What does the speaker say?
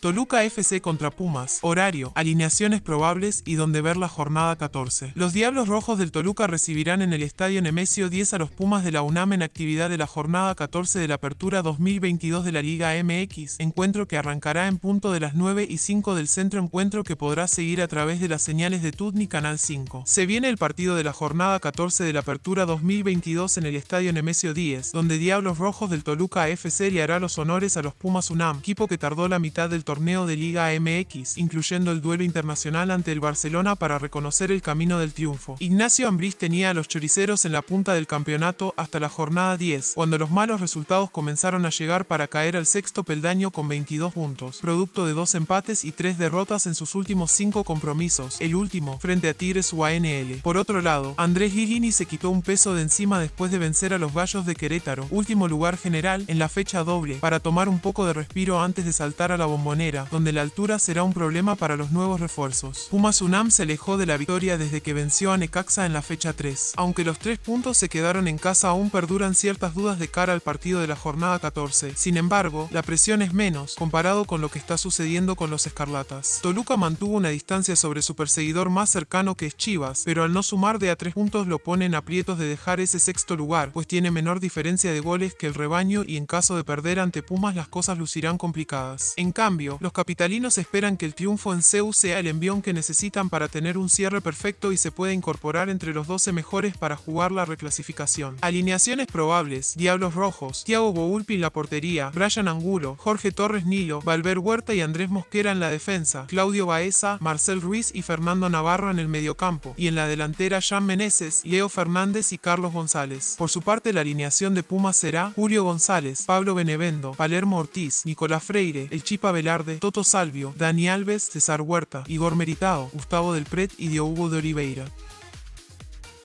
Toluca FC contra Pumas, horario, alineaciones probables y donde ver la jornada 14. Los Diablos Rojos del Toluca recibirán en el Estadio Nemesio 10 a los Pumas de la UNAM en actividad de la jornada 14 de la Apertura 2022 de la Liga MX, encuentro que arrancará en punto de las 9 y 5 del centro encuentro que podrá seguir a través de las señales de Tutni Canal 5. Se viene el partido de la jornada 14 de la Apertura 2022 en el Estadio Nemesio 10, donde Diablos Rojos del Toluca FC le hará los honores a los Pumas UNAM, equipo que tardó la mitad del torneo de Liga MX, incluyendo el duelo internacional ante el Barcelona para reconocer el camino del triunfo. Ignacio Ambriz tenía a los choriceros en la punta del campeonato hasta la jornada 10, cuando los malos resultados comenzaron a llegar para caer al sexto peldaño con 22 puntos, producto de dos empates y tres derrotas en sus últimos cinco compromisos, el último frente a Tigres UANL. Por otro lado, Andrés Lilini se quitó un peso de encima después de vencer a los Gallos de Querétaro, último lugar general en la fecha doble, para tomar un poco de respiro antes de saltar a la bombonera donde la altura será un problema para los nuevos refuerzos. Pumas UNAM se alejó de la victoria desde que venció a Necaxa en la fecha 3. Aunque los tres puntos se quedaron en casa, aún perduran ciertas dudas de cara al partido de la jornada 14. Sin embargo, la presión es menos comparado con lo que está sucediendo con los Escarlatas. Toluca mantuvo una distancia sobre su perseguidor más cercano que es Chivas, pero al no sumar de a tres puntos lo ponen aprietos de dejar ese sexto lugar, pues tiene menor diferencia de goles que el rebaño y en caso de perder ante Pumas las cosas lucirán complicadas. En cambio, los capitalinos esperan que el triunfo en Zeus sea el envión que necesitan para tener un cierre perfecto y se pueda incorporar entre los 12 mejores para jugar la reclasificación. Alineaciones probables: Diablos Rojos, Thiago Boulpi en la portería, Brian Angulo, Jorge Torres Nilo, Valver Huerta y Andrés Mosquera en la defensa, Claudio Baeza, Marcel Ruiz y Fernando Navarro en el mediocampo, y en la delantera Jean Meneses, Leo Fernández y Carlos González. Por su parte, la alineación de Pumas será Julio González, Pablo Benevendo, Palermo Ortiz, Nicolás Freire, El Chipa Toto Salvio, Dani Alves, César Huerta, Igor Meritao, Gustavo del Pret y Diogo de Oliveira.